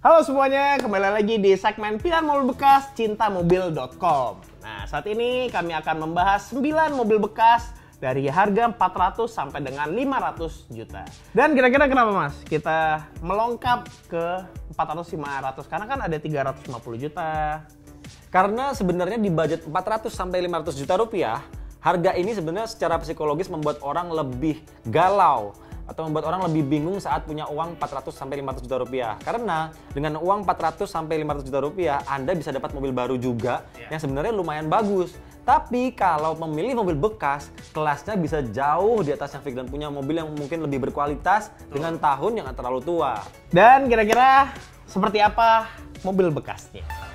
Halo semuanya, kembali lagi di segmen pilihan mobil bekas cintamobil.com. Nah, saat ini kami akan membahas 9 mobil bekas dari harga 400 sampai dengan 500 juta. Dan kira-kira kenapa Mas? Kita melongkap ke 400 500 karena kan ada 350 juta. Karena sebenarnya di budget 400 sampai 500 juta rupiah, harga ini sebenarnya secara psikologis membuat orang lebih galau atau membuat orang lebih bingung saat punya uang 400 sampai 500 juta rupiah. Karena dengan uang 400 sampai 500 juta rupiah, Anda bisa dapat mobil baru juga yang sebenarnya lumayan bagus. Tapi kalau memilih mobil bekas, kelasnya bisa jauh di atas yang Fik dan punya mobil yang mungkin lebih berkualitas dengan tahun yang terlalu tua. Dan kira-kira seperti apa mobil bekasnya?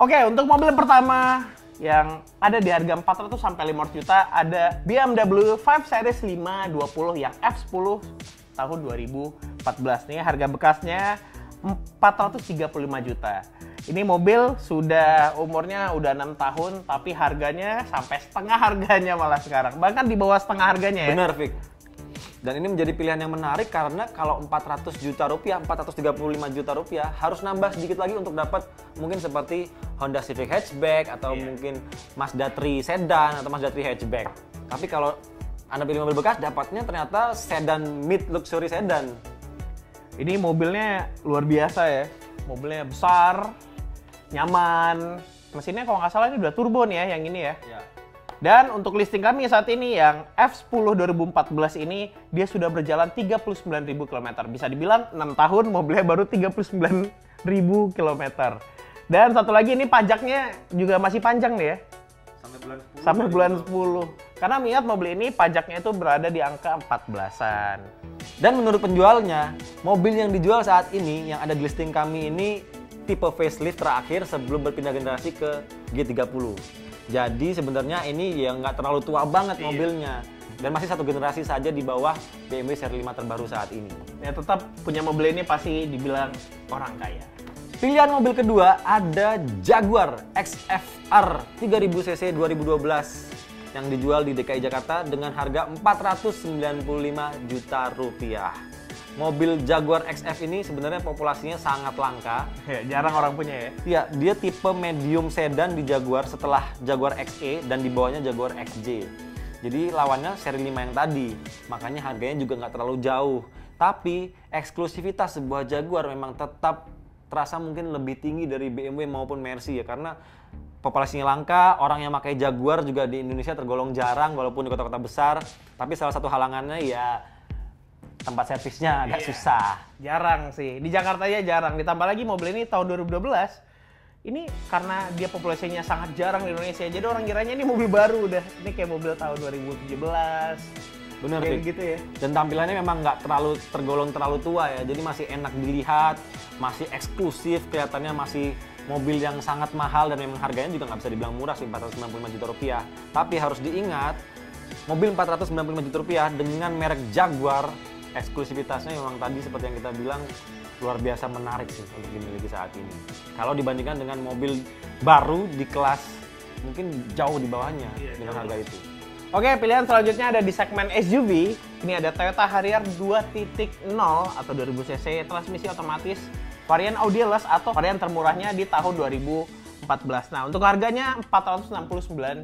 Oke, untuk mobil pertama yang ada di harga 400 sampai 500 juta ada BMW 5 Series 520 yang F10 tahun 2014 nih harga bekasnya 435 juta. Ini mobil sudah umurnya udah enam tahun tapi harganya sampai setengah harganya malah sekarang. Bahkan di bawah setengah harganya ya. Benar, Fik. Dan ini menjadi pilihan yang menarik karena kalau 400 juta rupiah, 435 juta rupiah harus nambah sedikit lagi untuk dapat mungkin seperti Honda Civic hatchback atau Iya. mungkin Mazda 3 sedan atau Mazda 3 hatchback. Tapi kalau Anda pilih mobil bekas dapatnya ternyata sedan mid luxury sedan. Ini mobilnya luar biasa ya. Mobilnya besar, nyaman. Mesinnya kalau nggak salah ini udah turbo nih ya yang ini ya. Ya. Dan untuk listing kami saat ini yang F10 2014 ini dia sudah berjalan 39.000 km. Bisa dibilang 6 tahun mobilnya baru 39.000 km. Dan satu lagi ini pajaknya juga masih panjang nih ya. Sampai bulan 10. Sampai bulan 10. Karena mengingat mobil ini pajaknya itu berada di angka 14-an. Dan menurut penjualnya, mobil yang dijual saat ini yang ada di listing kami ini tipe facelift terakhir sebelum berpindah generasi ke G30. Jadi sebenarnya ini ya nggak terlalu tua banget mobilnya. Dan masih satu generasi saja di bawah BMW seri 5 terbaru saat ini. Ya tetap punya mobil ini pasti dibilang orang kaya. Pilihan mobil kedua ada Jaguar XFR 3000cc 2012 yang dijual di DKI Jakarta dengan harga 495 juta rupiah. Mobil Jaguar XF ini sebenarnya populasinya sangat langka. Ya, jarang orang punya ya. Ya, dia tipe medium sedan di Jaguar setelah Jaguar XE dan di bawahnya Jaguar XJ. Jadi lawannya seri 5 yang tadi, makanya harganya juga nggak terlalu jauh. Tapi eksklusivitas sebuah Jaguar memang tetap terasa mungkin lebih tinggi dari BMW maupun Mercy ya karena populasinya langka, orang yang pakai Jaguar juga di Indonesia tergolong jarang walaupun di kota-kota besar. Tapi salah satu halangannya ya tempat servisnya agak Iya. susah. Jarang sih. Di Jakarta ya jarang. Ditambah lagi mobil ini tahun 2012. Ini karena dia populasinya sangat jarang di Indonesia. Jadi orang kiranya ini mobil baru udah. Ini kayak mobil tahun 2017. Bener, Kayak Fik. gitu ya. Dan tampilannya memang nggak terlalu tergolong terlalu tua ya, jadi masih enak dilihat, masih eksklusif, kelihatannya masih mobil yang sangat mahal dan memang harganya juga nggak bisa dibilang murah sih 495 juta rupiah. Tapi harus diingat, mobil 495 juta rupiah dengan merek Jaguar, eksklusivitasnya memang tadi seperti yang kita bilang luar biasa menarik sih untuk dimiliki saat ini. Kalau dibandingkan dengan mobil baru di kelas mungkin jauh di bawahnya Iya, dengan jauh. harga itu. Oke, pilihan selanjutnya ada di segmen SUV. Ini ada Toyota Harrier 2.0 atau 2000 cc transmisi otomatis varian Audioless atau varian termurahnya di tahun 2014. Nah, untuk harganya 469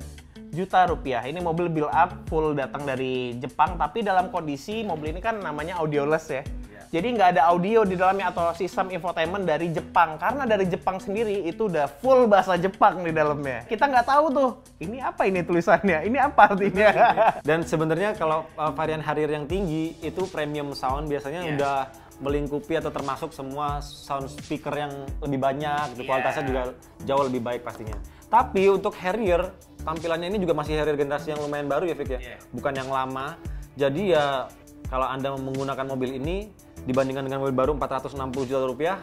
juta rupiah. Ini mobil build up full datang dari Jepang, tapi dalam kondisi mobil ini kan namanya Audioless ya. Jadi nggak ada audio di dalamnya atau sistem infotainment dari Jepang karena dari Jepang sendiri itu udah full bahasa Jepang di dalamnya. Kita nggak tahu tuh ini apa ini tulisannya, ini apa artinya. Dan sebenarnya kalau uh, varian Harrier yang tinggi itu premium sound biasanya Iya. udah melingkupi atau termasuk semua sound speaker yang lebih banyak, gitu. Iya. kualitasnya juga jauh lebih baik pastinya. Tapi untuk Harrier tampilannya ini juga masih Harrier generasi yang lumayan baru ya Fik ya, Iya. bukan yang lama. Jadi ya kalau anda menggunakan mobil ini dibandingkan dengan mobil baru 460 juta rupiah,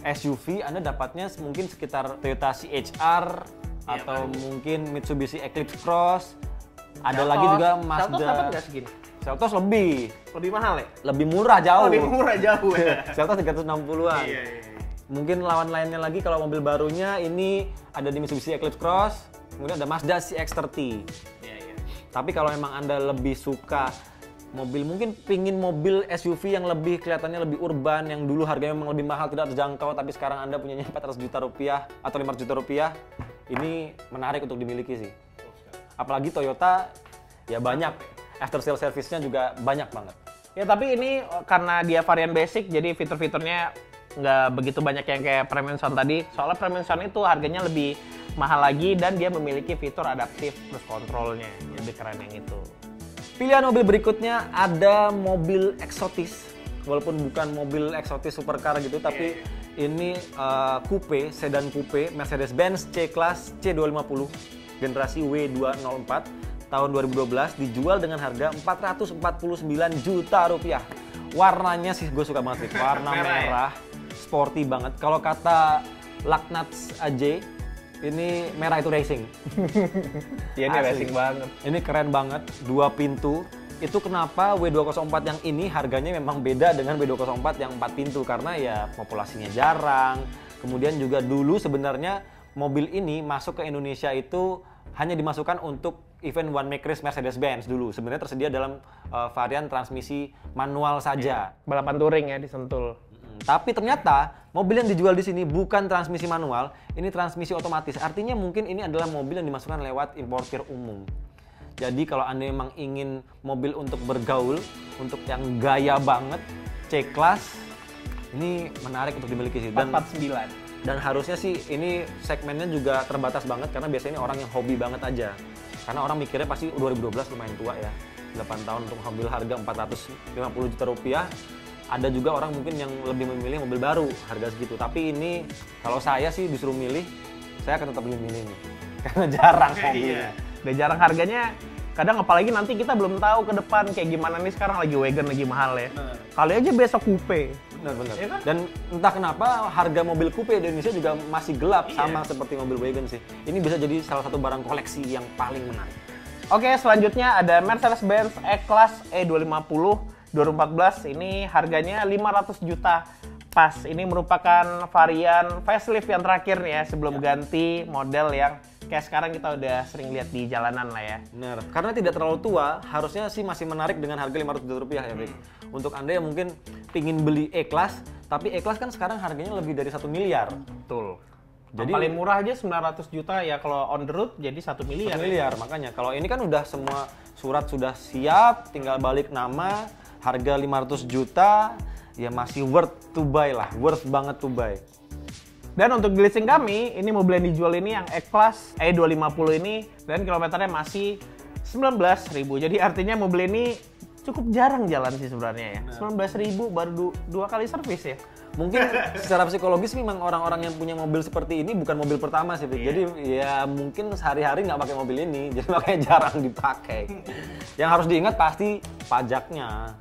SUV Anda dapatnya mungkin sekitar Toyota CHR Iya, atau baru. mungkin Mitsubishi Eclipse Cross. Ada Seltos. lagi juga Seltos Mazda. dapat nggak segini? Seltos lebih, Lebih mahal ya? lebih murah jauh. Lebih murah jauh ya. Seltos 360-an. Iya, iya, iya. Mungkin lawan lainnya lagi kalau mobil barunya ini ada di Mitsubishi Eclipse Cross, kemudian ada Mazda CX-30. Iya, iya. Tapi kalau memang Anda lebih suka mobil, mungkin pingin mobil SUV yang lebih kelihatannya lebih urban, yang dulu harganya memang lebih mahal, tidak terjangkau, tapi sekarang Anda punyanya 400 juta rupiah atau 500 juta rupiah, ini menarik untuk dimiliki sih. Apalagi Toyota, ya banyak. After sale service-nya juga banyak banget. Ya tapi ini eh, karena dia varian basic, jadi fitur-fiturnya nggak begitu banyak yang kayak Premium Sound tadi. Soalnya Premium Sound itu harganya lebih mahal lagi dan dia memiliki fitur adaptif cruise controlnya. Lebih keren yang itu. Pilihan mobil berikutnya ada mobil eksotis. Walaupun bukan mobil eksotis supercar gitu, tapi ini uh, coupe, sedan coupe Mercedes-Benz C-Class C250 generasi W204 tahun 2012 dijual dengan harga 449 juta rupiah. Warnanya sih gue suka banget sih, warna Merah ya? sporty banget. Kalau kata Laknats AJ, ini merah itu racing. Ya ini Asli. racing banget. Ini keren banget, dua pintu. Itu kenapa W204 yang ini harganya memang beda dengan W204 yang 4 pintu karena ya populasinya jarang. Kemudian juga dulu sebenarnya mobil ini masuk ke Indonesia itu hanya dimasukkan untuk event One Make Race Mercedes-Benz dulu. Sebenarnya tersedia dalam uh, varian transmisi manual saja. Balapan touring ya di Sentul. Tapi ternyata mobil yang dijual di sini bukan transmisi manual, ini transmisi otomatis. Artinya mungkin ini adalah mobil yang dimasukkan lewat importir umum. Jadi kalau Anda memang ingin mobil untuk bergaul, untuk yang gaya banget, C-Class, ini menarik untuk dimiliki sih. Dan, 449. dan harusnya sih ini segmennya juga terbatas banget karena biasanya ini orang yang hobi banget aja. Karena orang mikirnya pasti 2012 lumayan tua ya. 8 tahun untuk mobil harga 450 juta rupiah. Ada juga orang mungkin yang lebih memilih mobil baru harga segitu. Tapi ini kalau saya sih disuruh milih, saya akan tetap milih ini. Karena jarang mobilnya. Udah jarang harganya. Kadang apalagi nanti kita belum tahu ke depan kayak gimana nih sekarang lagi wagon lagi mahal ya. Kali aja besok coupe. Benar-benar. Iya kan? Dan entah kenapa harga mobil coupe di Indonesia juga masih gelap Iya. sama seperti mobil wagon sih. Ini bisa jadi salah satu barang koleksi yang paling menarik. Oke, selanjutnya ada Mercedes-Benz E-Class E250 2014. Ini harganya 500 juta pas. Ini merupakan varian facelift yang terakhir nih ya sebelum ganti model yang kayak sekarang kita udah sering lihat di jalanan lah ya. Benar. Karena tidak terlalu tua, harusnya sih masih menarik dengan harga 500 juta rupiah ya, Vic. Untuk Anda yang mungkin pingin beli E-Class, tapi E-Class kan sekarang harganya lebih dari satu miliar. Betul. Jadi- paling murah aja 900 juta ya kalau on the road jadi 1 miliar. Satu miliar, makanya. Kalau ini kan udah semua surat sudah siap, tinggal balik nama, harga 500 juta, ya masih worth to buy lah, worth banget to buy. Dan untuk di listing kami, ini mobil yang dijual ini yang E-Class E250 ini dan kilometernya masih 19.000. Jadi artinya mobil ini cukup jarang jalan sih sebenarnya ya. 19.000 baru du- dua kali servis ya. Mungkin secara psikologis memang orang-orang yang punya mobil seperti ini bukan mobil pertama sih, Vic. Jadi ya mungkin sehari-hari nggak pakai mobil ini, jadi makanya jarang dipakai. yang harus diingat pasti pajaknya.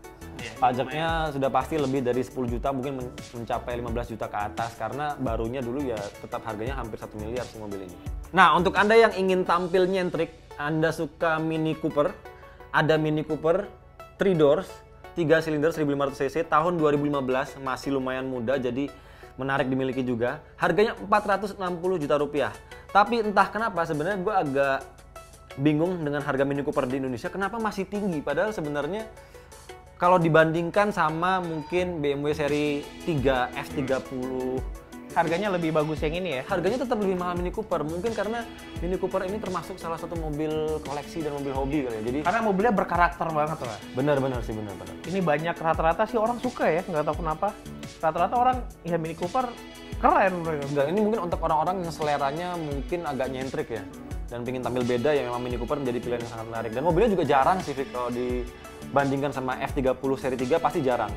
Pajaknya sudah pasti lebih dari 10 juta, mungkin men- mencapai 15 juta ke atas karena barunya dulu ya tetap harganya hampir 1 miliar sih mobil ini. Nah, untuk Anda yang ingin tampil nyentrik, Anda suka Mini Cooper, ada Mini Cooper 3 doors, 3 silinder 1500 cc tahun 2015, masih lumayan muda jadi menarik dimiliki juga. Harganya 460 juta rupiah. Tapi entah kenapa sebenarnya gue agak bingung dengan harga Mini Cooper di Indonesia kenapa masih tinggi padahal sebenarnya kalau dibandingkan sama mungkin BMW seri 3 F30 Harganya lebih bagus yang ini ya. harganya tetap lebih mahal Mini Cooper mungkin karena Mini Cooper ini termasuk salah satu mobil koleksi dan mobil hobi kali ya jadi Karena mobilnya berkarakter banget lah. benar-benar sih benar-benar Ini banyak rata-rata sih orang suka ya, nggak tahu kenapa. Rata-rata orang ya Mini Cooper keren mereka. Enggak, ini mungkin untuk orang-orang yang seleranya mungkin agak nyentrik ya dan ingin tampil beda ya memang Mini Cooper menjadi pilihan yang sangat menarik dan mobilnya juga jarang sih Vic, kalau dibandingkan sama F30 seri 3 pasti jarang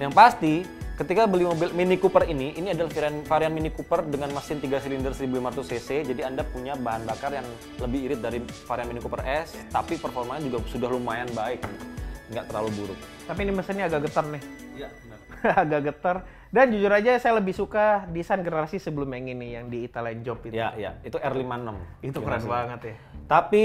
yang pasti ketika beli mobil Mini Cooper ini ini adalah varian, varian Mini Cooper dengan mesin 3 silinder 1500 cc jadi anda punya bahan bakar yang lebih irit dari varian Mini Cooper S tapi performanya juga sudah lumayan baik nggak terlalu buruk Tapi ini mesinnya agak getar nih. iya benar agak getar. Dan jujur aja saya lebih suka desain generasi sebelum yang ini yang di Italian Job itu. ya ya itu R56 Itu keren banget ya. Tapi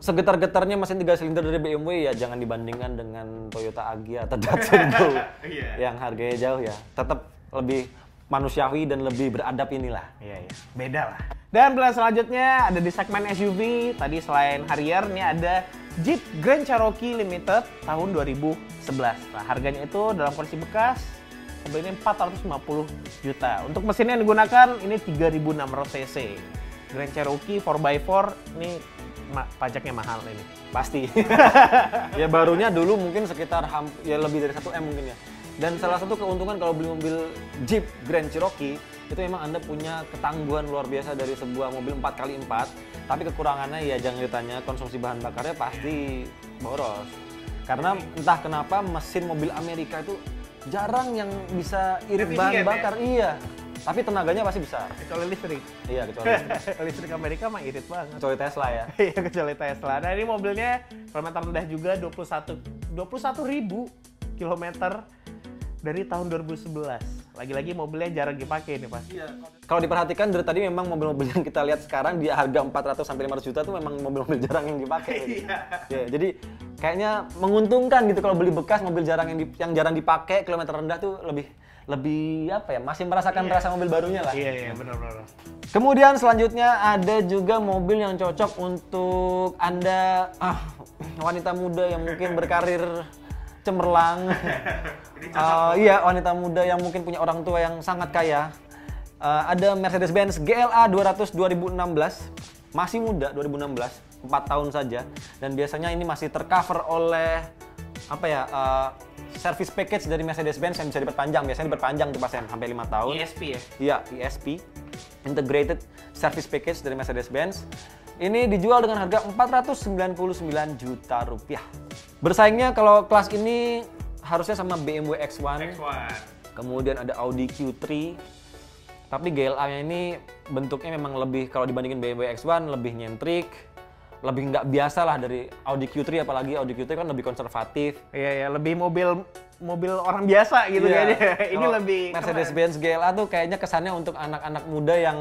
segetar-getarnya mesin 3 silinder dari BMW ya jangan dibandingkan dengan Toyota Agya atau Datsun Go Iya. yang harganya jauh ya. Tetap lebih manusiawi dan lebih beradab inilah. Iya, iya. Beda lah. Dan pilihan selanjutnya ada di segmen SUV. Tadi selain Harrier, ini ada Jeep Grand Cherokee Limited tahun 2011. Nah, harganya itu dalam kondisi bekas, ini 450 juta. Untuk mesin yang digunakan, ini 3600 cc. Grand Cherokee 4x4, ini ma- pajaknya mahal ini. Pasti. ya barunya dulu mungkin sekitar ya lebih dari 1 M mungkin ya. Dan salah satu keuntungan kalau beli mobil Jeep Grand Cherokee itu memang Anda punya ketangguhan luar biasa dari sebuah mobil 4x4. Tapi kekurangannya ya jangan ditanya konsumsi bahan bakarnya pasti boros. Karena entah kenapa mesin mobil Amerika itu jarang yang bisa irit bahan ya? bakar. Iya. Tapi tenaganya pasti besar. Kecuali listrik. Iya kecuali listrik Amerika mah irit banget. kecuali Tesla ya. Iya kecuali Tesla. Nah ini mobilnya kilometer rendah juga 21 21 ribu kilometer dari tahun 2011. Lagi-lagi mobilnya jarang dipakai nih pas. Kalau diperhatikan dari tadi memang mobil-mobil yang kita lihat sekarang di harga 400 sampai 500 juta tuh memang mobil-mobil jarang yang dipakai. Iya. Ya, jadi kayaknya menguntungkan gitu kalau beli bekas mobil jarang yang di- yang jarang dipakai kilometer rendah tuh lebih lebih apa ya masih merasakan rasa mobil barunya lah. Iya iya benar benar. Kemudian selanjutnya ada juga mobil yang cocok untuk anda ah, wanita muda yang mungkin berkarir cemerlang. Eh, iya wanita muda yang mungkin punya orang tua yang sangat kaya. Eh, ada Mercedes-Benz GLA 200 2016 masih muda 2016 4 tahun saja dan biasanya ini masih tercover oleh apa ya eh, service package dari Mercedes-Benz yang bisa diperpanjang biasanya diperpanjang tuh pas sampai 5 tahun. ESP ya. Iya, ESP, Integrated Service Package dari Mercedes-Benz. Ini dijual dengan harga 499 juta rupiah. Bersaingnya kalau kelas ini harusnya sama BMW X1, kemudian ada Audi Q3. Tapi GLA-nya ini bentuknya memang lebih kalau dibandingin BMW X1 lebih nyentrik, lebih nggak biasa lah dari Audi Q3 apalagi Audi Q3 kan lebih konservatif. Iya ya lebih mobil mobil orang biasa gitu Iya. kayaknya. Ini Kalau lebih Mercedes-Benz GLA tuh kayaknya kesannya untuk anak-anak muda yang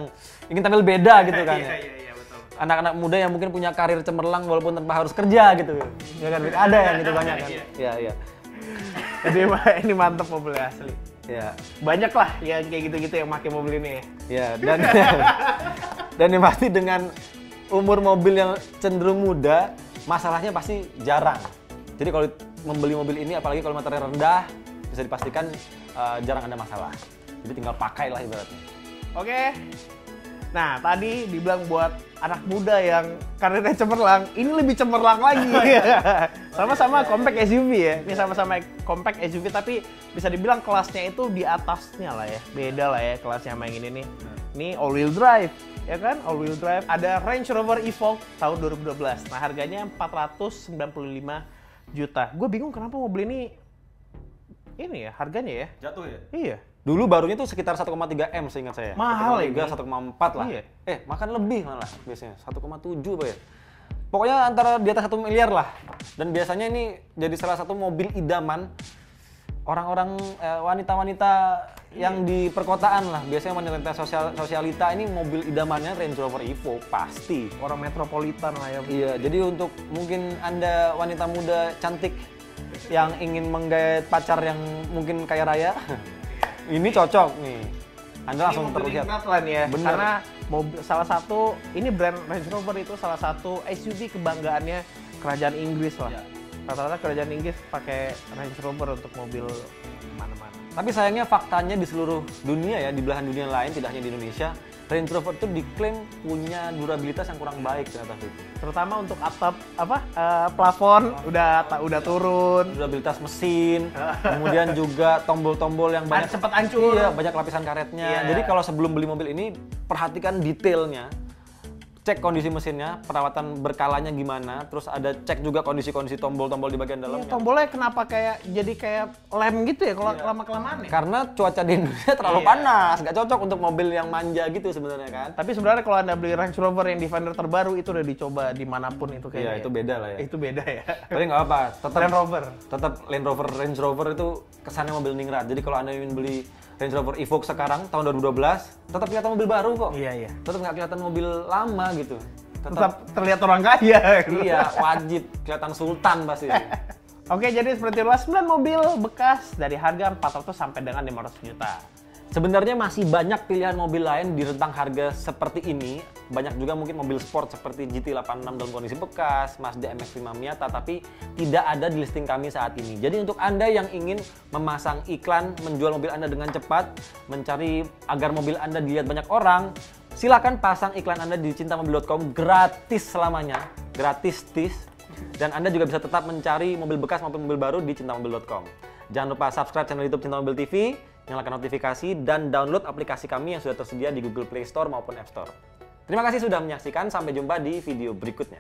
ingin tampil beda gitu kan. Iya ya. iya iya betul. Anak-anak muda yang mungkin punya karir cemerlang walaupun tanpa harus kerja gitu. Ya kan ada yang gitu banyak kan. Iya. Iya, iya. Jadi ini mantep mobilnya asli. Iya. Banyak lah yang kayak gitu-gitu yang pakai mobil ini. Ya, dan dan yang pasti dengan umur mobil yang cenderung muda, masalahnya pasti jarang. Jadi kalau membeli mobil ini apalagi kalau materialnya rendah, bisa dipastikan eh, jarang ada masalah. Jadi tinggal pakai lah ibaratnya. Oke. Nah, tadi dibilang buat anak muda yang karirnya cemerlang, ini lebih cemerlang lagi. Sama-sama compact SUV ya. Ini sama-sama compact SUV tapi bisa dibilang kelasnya itu di atasnya lah ya. Beda lah ya kelasnya sama yang ini nih. Ini all wheel drive, ya kan? All wheel drive. Ada Range Rover Evoque tahun 2012. Nah, harganya 495 juta. Gue bingung kenapa mobil ini ini ya harganya ya. Jatuh ya? Iya. Dulu barunya tuh sekitar 1,3 M seingat saya. Mahal 1,3, ini. 1,4 lah. Iya. Eh, makan lebih malah biasanya. 1,7 apa ya? Pokoknya antara di atas 1 miliar lah. Dan biasanya ini jadi salah satu mobil idaman orang-orang eh, wanita-wanita yang di perkotaan lah. Biasanya wanita sosial sosialita ini mobil idamannya Range Rover Evo pasti. Orang metropolitan lah ya. Iya, jadi untuk mungkin Anda wanita muda cantik yang ingin menggait pacar yang mungkin kaya raya, ini cocok nih. Anda langsung terlihat. lah nih ya. Bener. Karena mobil salah satu ini brand Range Rover itu salah satu SUV kebanggaannya kerajaan Inggris lah. Iya. Rata-rata kerajaan Inggris pakai Range Rover untuk mobil mana-mana. Tapi sayangnya faktanya di seluruh dunia ya, di belahan dunia lain, tidak hanya di Indonesia, Range itu diklaim punya durabilitas yang kurang baik ternyata Fit. Terutama untuk atap apa eh, plafon udah ta- udah turun. Durabilitas mesin, kemudian juga tombol-tombol yang banyak Cepat hancur. Iya, banyak lapisan karetnya. Iya. Jadi kalau sebelum beli mobil ini perhatikan detailnya. Cek kondisi mesinnya, perawatan berkalanya gimana, terus ada cek juga kondisi-kondisi tombol-tombol di bagian Iya, dalamnya. tombolnya kenapa kayak jadi kayak lem gitu ya kalau lama kelamaan ya? Karena cuaca di Indonesia terlalu Iya. panas, nggak cocok untuk mobil yang manja gitu sebenarnya kan. Tapi sebenarnya kalau anda beli Range Rover yang Defender terbaru itu udah dicoba di mana pun itu Iya, kayaknya. itu beda lah ya. Itu beda ya. Tapi nggak apa, tetap Land Rover. tetap Land Rover Range Rover itu kesannya mobil ningrat. Jadi kalau anda ingin beli Range Rover Evoque sekarang tahun 2012, tetap kelihatan mobil baru kok. Iya iya. Tetap nggak kelihatan mobil lama gitu. Tetap terlihat orang kaya. iya, wajib kelihatan sultan pasti. Oke, jadi seperti itulah 9 mobil bekas dari harga 400 sampai dengan 500 juta. Sebenarnya masih banyak pilihan mobil lain di rentang harga seperti ini. Banyak juga mungkin mobil sport seperti GT86 dalam kondisi bekas, Mazda MX-5 Miata, tapi tidak ada di listing kami saat ini. Jadi untuk Anda yang ingin memasang iklan, menjual mobil Anda dengan cepat, mencari agar mobil Anda dilihat banyak orang, silakan pasang iklan Anda di cintamobil.com gratis selamanya. Gratis, tis. Dan Anda juga bisa tetap mencari mobil bekas maupun mobil baru di cintamobil.com. Jangan lupa subscribe channel YouTube Cinta Mobil TV, nyalakan notifikasi, dan download aplikasi kami yang sudah tersedia di Google Play Store maupun App Store. Terima kasih sudah menyaksikan, sampai jumpa di video berikutnya.